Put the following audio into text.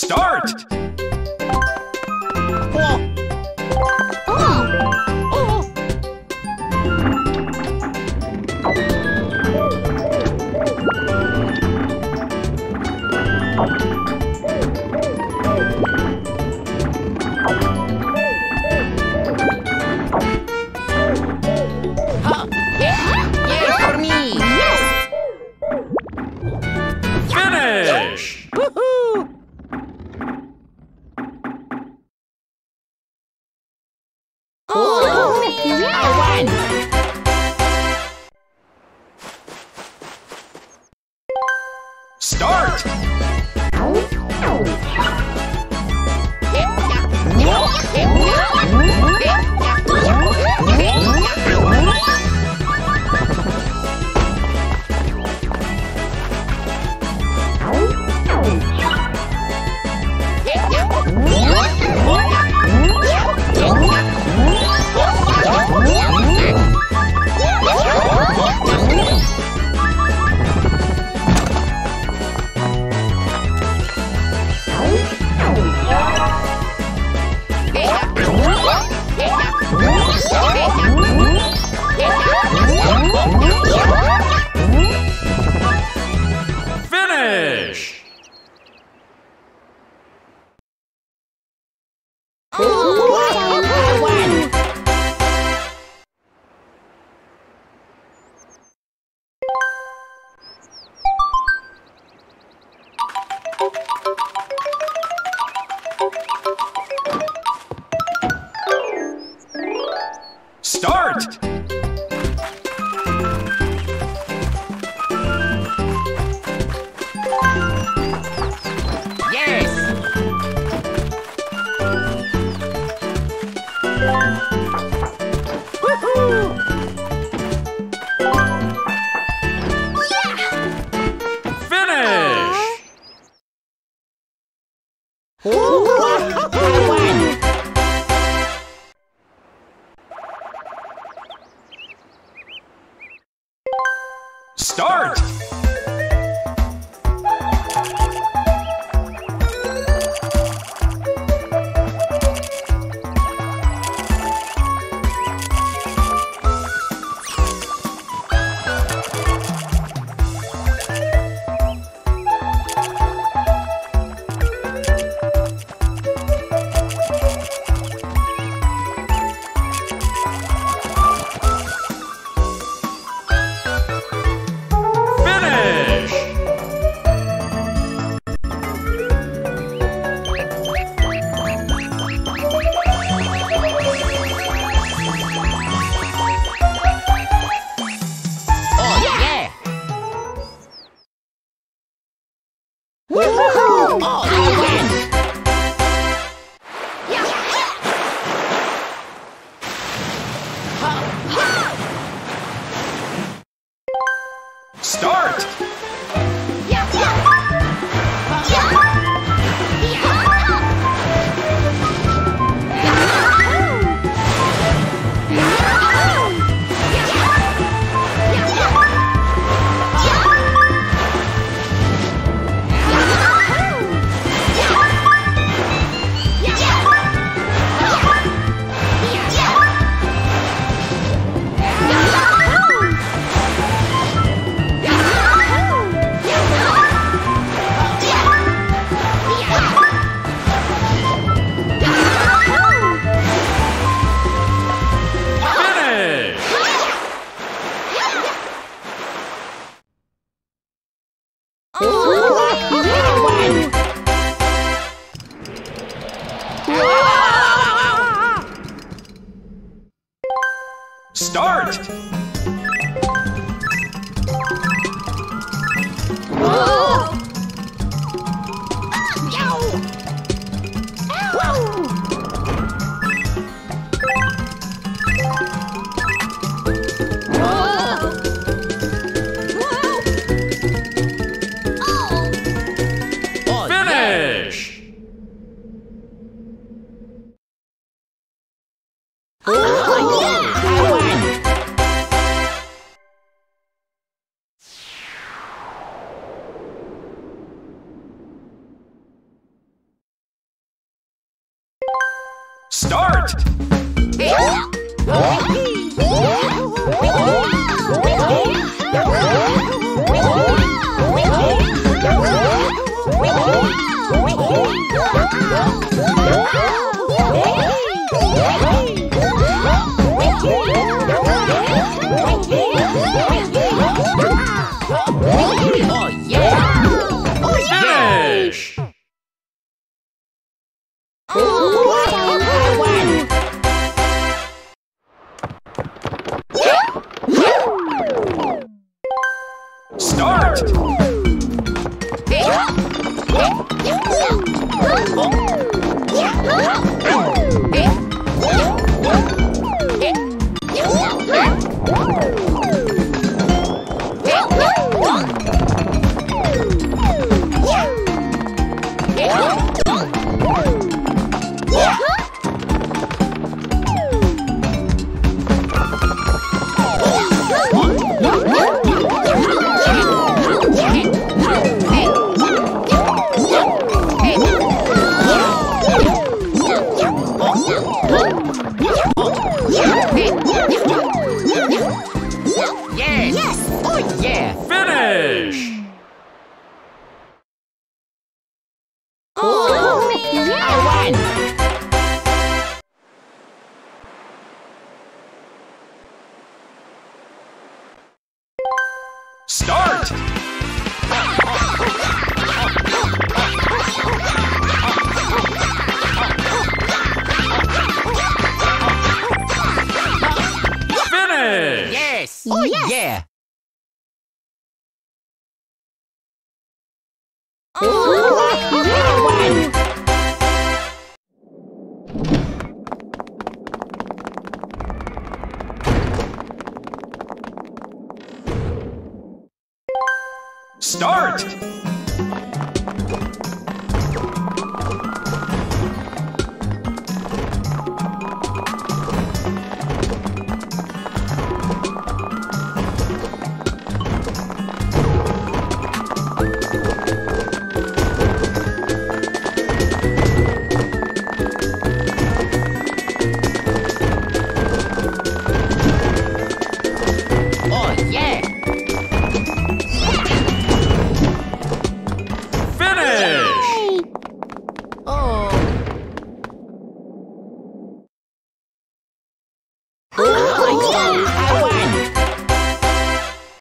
Start! Start! Start! Start! Thank you. Start! Start! Start! Finish! Yes! Oh yeah! Oh, oh, I won! Start!